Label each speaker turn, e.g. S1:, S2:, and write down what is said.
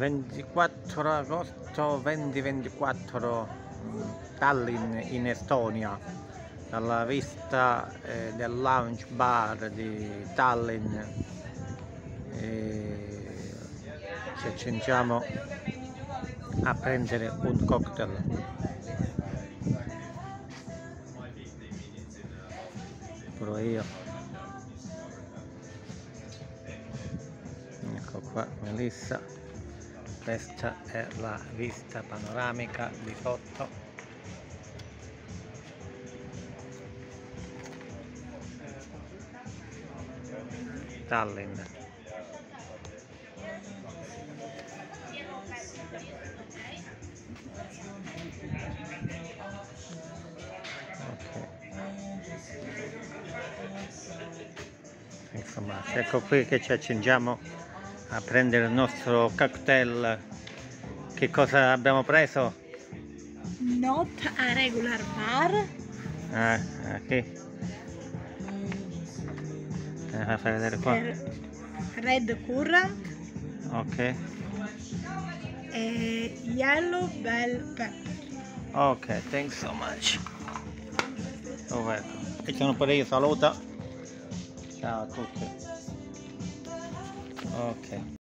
S1: 24 agosto 2024 Tallinn in Estonia dalla vista eh, del lounge bar di Tallinn. E ci accingiamo a prendere un cocktail. Pure io. Ecco qua Melissa questa è la vista panoramica di sotto Tallinn Ok. insomma ecco qui che ci accingiamo a prendere il nostro cocktail che cosa abbiamo preso?
S2: Not a regular bar.
S1: Ah, ah, qui eh, fa fai vedere qua
S2: Red Currant
S1: ok
S2: e Yellow Bell Pepper.
S1: ok thanks so much oh, ecco. e sono pure io saluto ciao a tutti ok